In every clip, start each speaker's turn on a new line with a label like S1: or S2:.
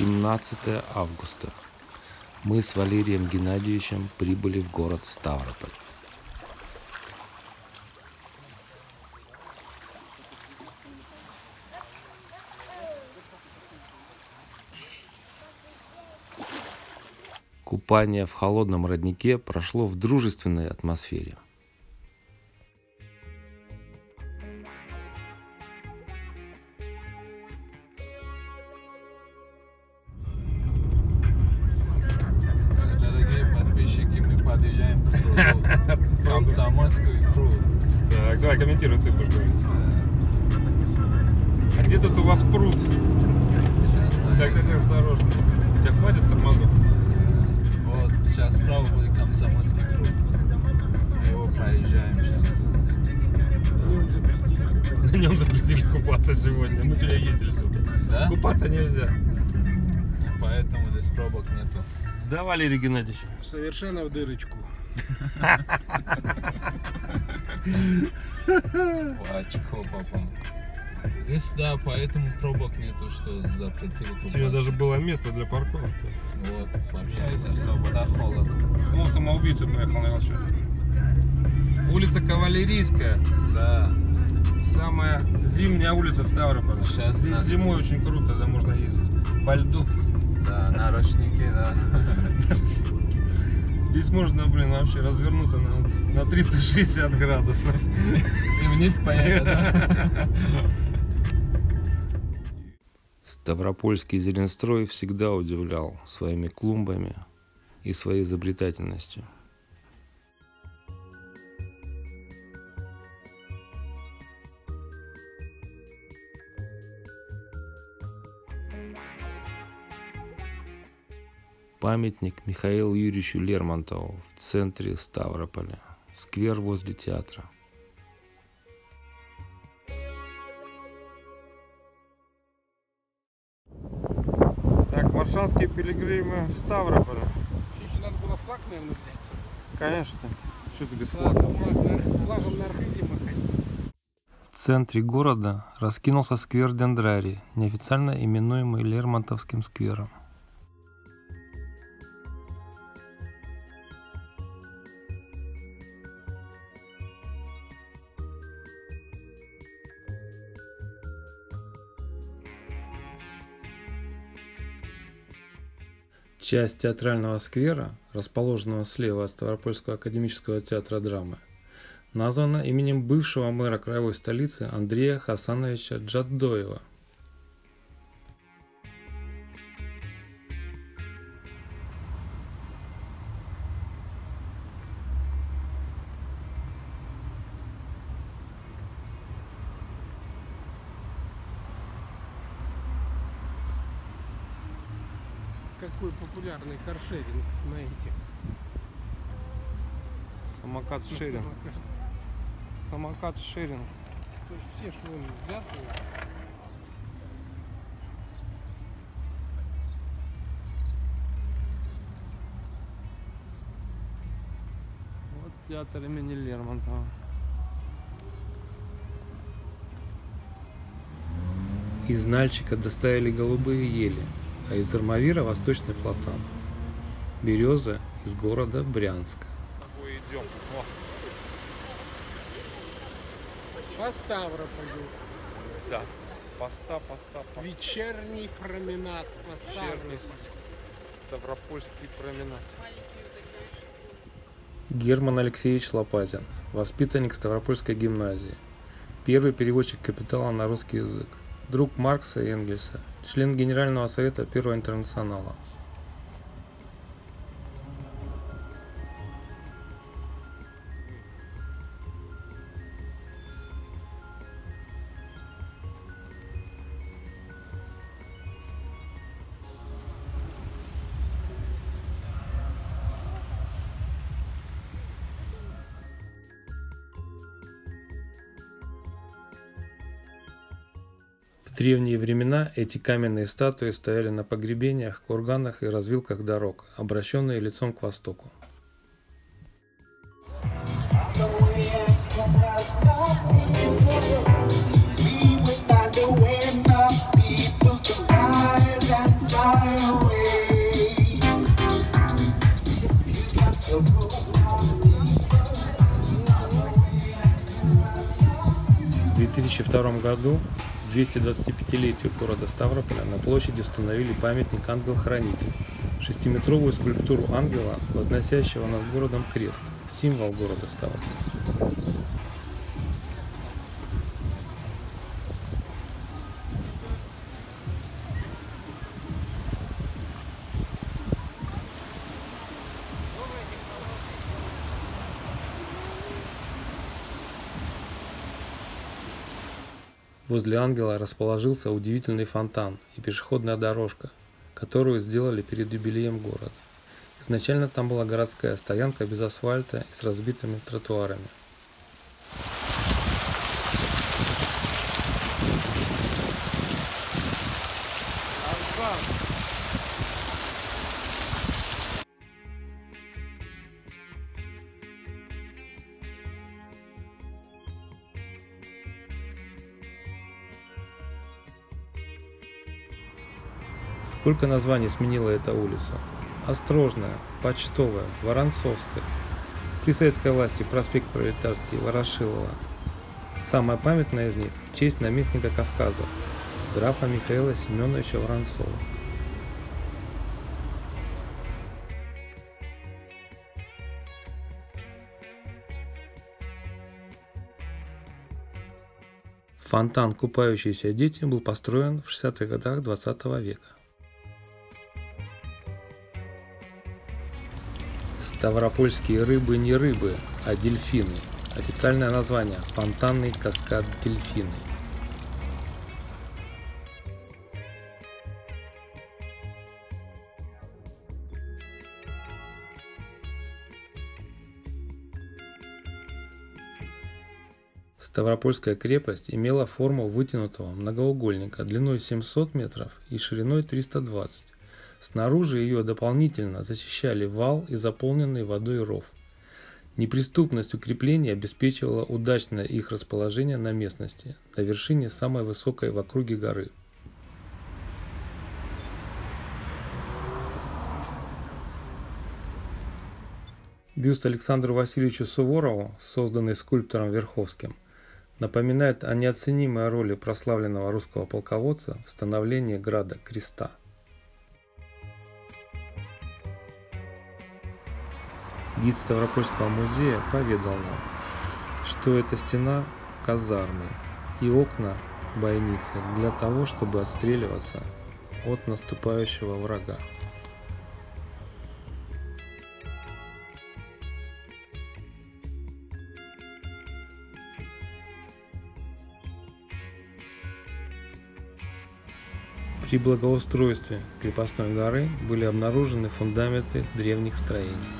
S1: 17 августа. Мы с Валерием Геннадьевичем прибыли в город Ставрополь. Купание в холодном роднике прошло в дружественной атмосфере. Тут у вас пруд? Так, так, осторожно. У тебя хватит тормозов?
S2: Вот сейчас справа будет Комсомольский пруд. Мы его проезжаем сейчас.
S1: На нем запретили купаться сегодня. Мы сегодня ездили сюда.
S2: Да?
S1: Купаться нельзя.
S2: Поэтому здесь пробок нету.
S1: Да, Валерий Геннадьевич?
S3: Совершенно в дырочку.
S2: В очко попал. Здесь, да, поэтому пробок нету, что запретили купаться.
S1: Сегодня даже было место для парковки.
S2: Вот, вообще здесь особо, да, холодно.
S1: Ну, самоубийца поехал на велосипеде. Улица Кавалерийская.
S2: Да,
S1: Самая зимняя улица Ставрополя.
S2: Сейчас
S1: Здесь
S2: на-
S1: зимой очень круто, да, можно ездить. По льду.
S2: да, наручники, да.
S1: Здесь можно, блин, вообще развернуться на, на 360 градусов.
S2: И вниз поехать, да?
S1: Ставропольский зеленстрой всегда удивлял своими клумбами и своей изобретательностью. Памятник Михаилу Юрьевичу Лермонтову в центре Ставрополя. Сквер возле театра. Пилигримы в Ставрополе.
S3: Еще надо было флаг, наверное, взять.
S1: Конечно. Что ты без
S3: Ладно, флаг на- флагом на архизе махать.
S1: В центре города раскинулся сквер Дендрарий, неофициально именуемый Лермонтовским сквером. Часть театрального сквера, расположенного слева от Ставропольского академического театра драмы, названа именем бывшего мэра краевой столицы Андрея Хасановича Джаддоева.
S3: Какой популярный каршеринг на этих.
S1: Самокат шеринг.
S3: самокатах.
S1: Самокат шеринг.
S3: То есть все, он взяты,
S1: Вот театр имени Лермонтова. Из Нальчика доставили голубые ели, а из Армавира восточный платан. Береза из города Брянска. идем.
S3: по Ставрополю.
S1: Да. Поста, поста, поста.
S3: Вечерний променад по Ставрополю.
S1: Ставропольский променад. Герман Алексеевич Лопатин, воспитанник Ставропольской гимназии, первый переводчик капитала на русский язык, друг Маркса и Энгельса, член Генерального совета Первого интернационала. В древние времена эти каменные статуи стояли на погребениях, курганах и развилках дорог, обращенные лицом к востоку.
S4: В
S1: 2002 году 225-летию города Ставрополя, на площади установили памятник «Ангел-хранитель», шестиметровую скульптуру ангела, возносящего над городом крест, символ города Ставрополя. Возле ангела расположился удивительный фонтан и пешеходная дорожка, которую сделали перед юбилеем города. Изначально там была городская стоянка без асфальта и с разбитыми тротуарами. Сколько названий сменила эта улица? Острожная, Почтовая, Воронцовская. При советской власти проспект Пролетарский, Ворошилова. Самая памятная из них – в честь наместника Кавказа, графа Михаила Семеновича Воронцова. Фонтан «Купающиеся дети» был построен в 60-х годах 20 века. Ставропольские рыбы не рыбы, а дельфины. Официальное название – фонтанный каскад дельфины. Ставропольская крепость имела форму вытянутого многоугольника длиной 700 метров и шириной 320 Снаружи ее дополнительно защищали вал и заполненный водой ров. Неприступность укреплений обеспечивала удачное их расположение на местности, на вершине самой высокой в округе горы. Бюст Александру Васильевичу Суворову, созданный скульптором Верховским, напоминает о неоценимой роли прославленного русского полководца в становлении града Креста. Гид Ставропольского музея поведал нам, что эта стена казармы и окна бойницы для того, чтобы отстреливаться от наступающего врага. При благоустройстве крепостной горы были обнаружены фундаменты древних строений.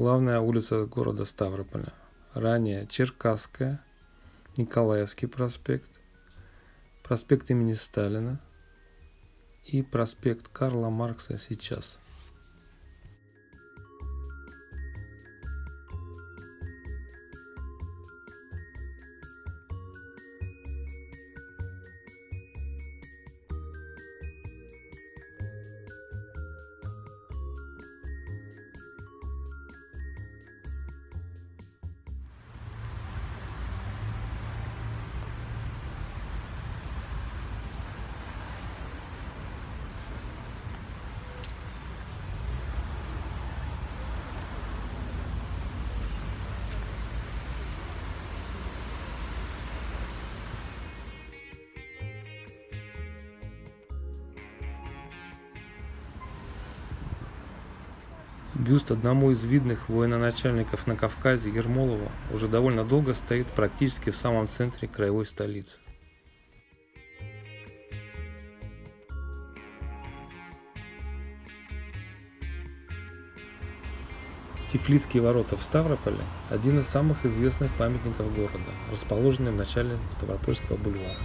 S1: Главная улица города Ставрополя. Ранее Черкасская, Николаевский проспект, проспект имени Сталина и проспект Карла Маркса сейчас – Бюст одному из видных военачальников на Кавказе Ермолову уже довольно долго стоит практически в самом центре краевой столицы. Тифлисские ворота в Ставрополе – один из самых известных памятников города, расположенный в начале Ставропольского бульвара.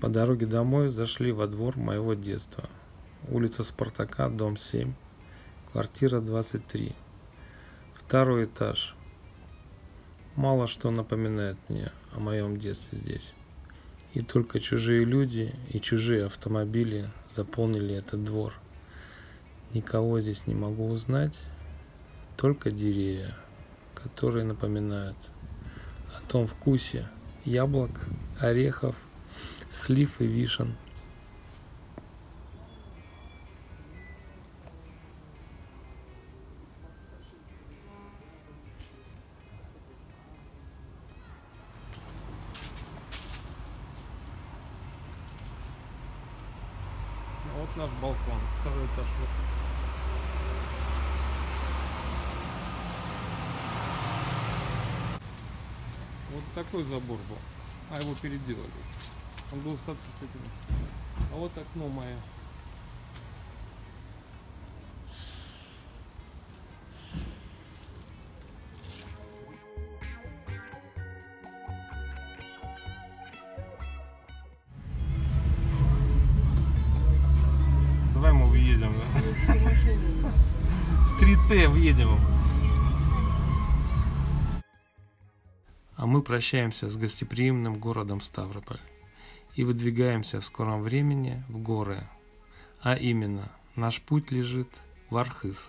S1: По дороге домой зашли во двор моего детства. Улица Спартака, дом 7, квартира 23. Второй этаж. Мало что напоминает мне о моем детстве здесь. И только чужие люди и чужие автомобили заполнили этот двор. Никого здесь не могу узнать, только деревья, которые напоминают о том вкусе яблок, орехов – слив и вишен.
S3: Вот наш балкон, второй этаж. Вот такой забор был, а его переделали. Он с с этим. А вот окно мое.
S1: Давай мы уедем, да? В 3Т въедем. А мы прощаемся с гостеприимным городом Ставрополь и выдвигаемся в скором времени в горы. А именно, наш путь лежит в Архыз.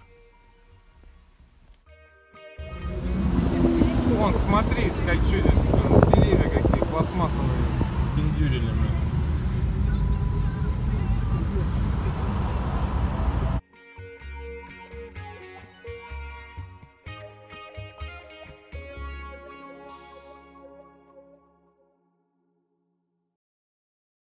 S3: Вон, смотри, как здесь, деревья какие пластмассовые, пиндюрили, блин.